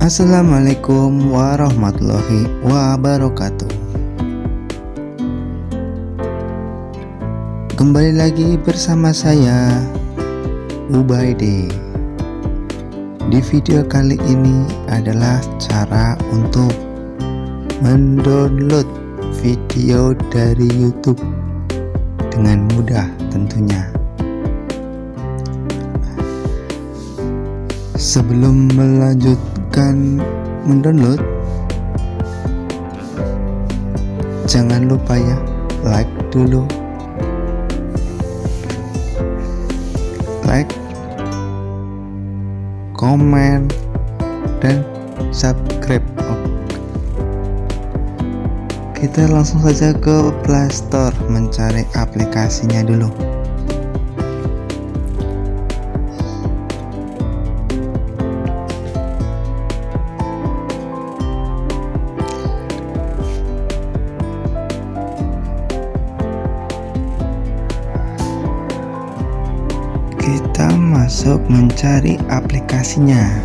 Assalamualaikum warahmatullahi wabarakatuh. Kembali lagi bersama saya Ubaidi. Di video kali ini adalah cara untuk mendownload video dari YouTube dengan mudah tentunya. Sebelum melanjutkan mendownload, jangan lupa ya like dulu, like, komen, dan subscribe. Kita langsung saja ke Playstore mencari aplikasinya dulu. Masuk mencari aplikasinya.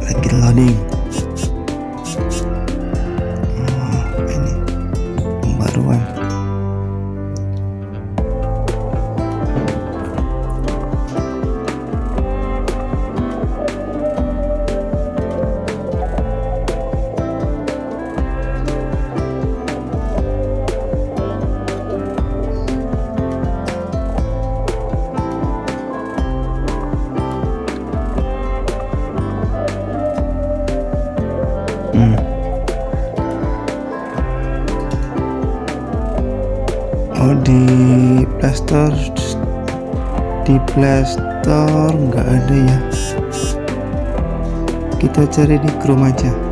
Lagi loading di playstore di playstore nggak ada ya. Kita cari di chrome aja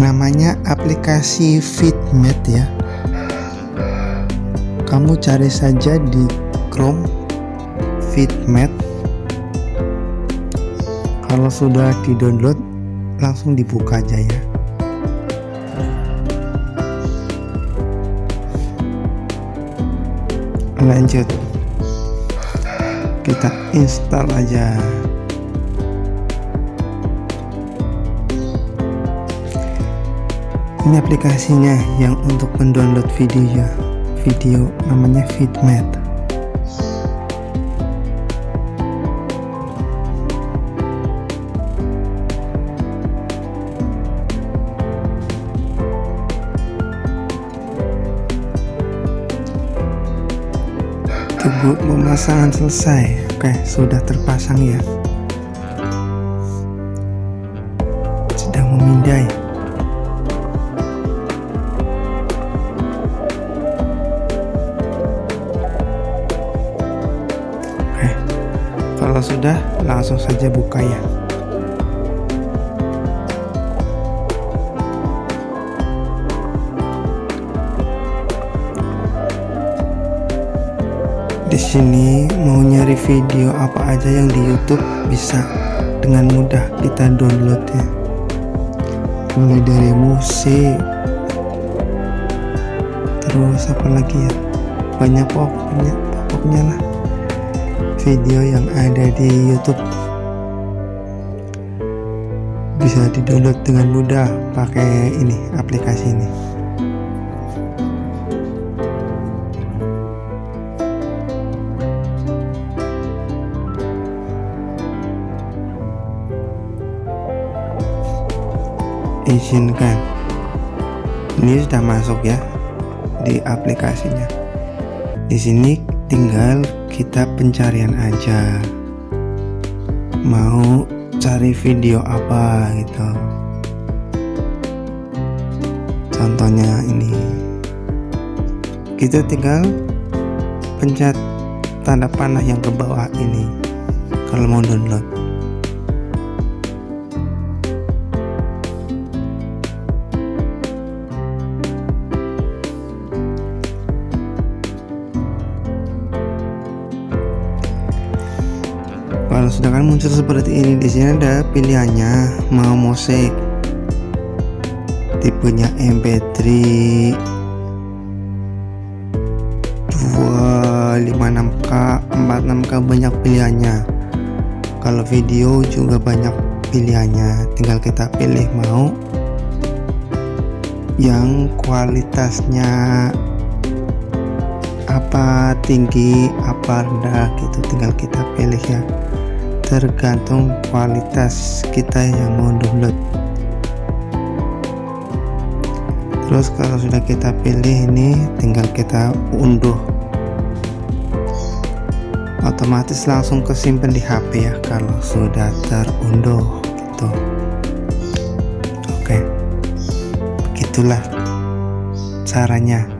namanya aplikasi Fitmate ya. Kamu cari saja di Chrome Fitmate kalau sudah di download langsung dibuka aja ya. Lanjut. Kita install aja ini aplikasinya yang untuk mendownload video ya. Video namanya Fitmate tunggu pemasangan selesai. Oke sudah terpasang ya. Sedang memindai kalau sudah langsung saja buka ya. Di sini mau nyari video apa aja yang di YouTube bisa dengan mudah kita download ya. Mulai dari musik terus apa lagi ya? Banyak pokoknya pokoknya lah video yang ada di YouTube. Bisa didownload dengan mudah pakai ini aplikasi ini. Izinkan ini sudah masuk ya di aplikasinya. Di sini tinggal kita pencarian aja. Mau cari video apa gitu. Contohnya ini. Kita tinggal pencet tanda panah yang ke bawah ini. Kalau mau download kalau sudah kan muncul seperti ini di sini ada pilihannya. Mau musik tipenya MP3 256K 46K banyak pilihannya. Kalau video juga banyak pilihannya. Tinggal kita pilih mau yang kualitasnya apa tinggi apa rendah gitu. Tinggal kita pilih ya tergantung kualitas kita yang mau download. Terus kalau sudah kita pilih ini tinggal kita unduh. Otomatis langsung kesimpan di HP ya kalau sudah terunduh gitu. Oke begitulah caranya.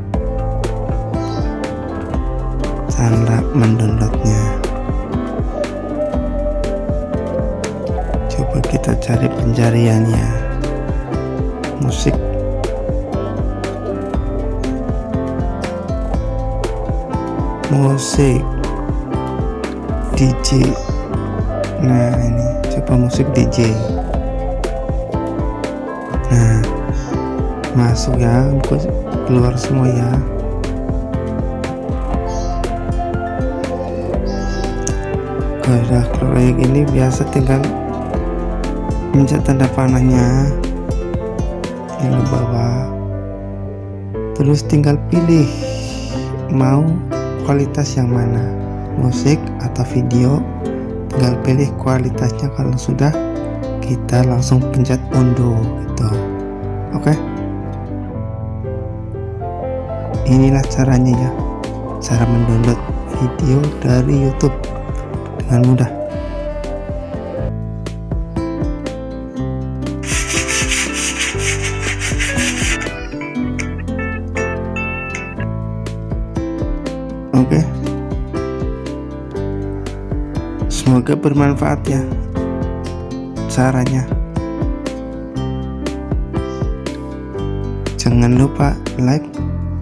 Cara mendownloadnya kita cari pencariannya. Musik. Musik. DJ nah ini. Coba musik DJ nah masuk ya keluar semua ya. Udah kayak gini biasa tinggal mencet tanda panahnya. Yang ke bawah terus tinggal pilih mau kualitas yang mana. Musik atau video tinggal pilih kualitasnya. Kalau sudah kita langsung pencet unduh gitu. Oke? Inilah caranya ya. Cara mendownload video dari YouTube dengan mudah Semoga bermanfaat ya Caranya Jangan lupa like,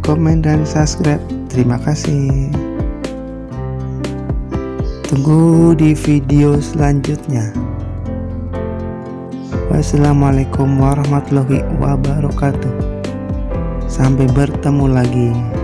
komen, dan subscribe Terima kasih Tunggu di video selanjutnya. Wassalamualaikum warahmatullahi wabarakatuh. Sampai bertemu lagi.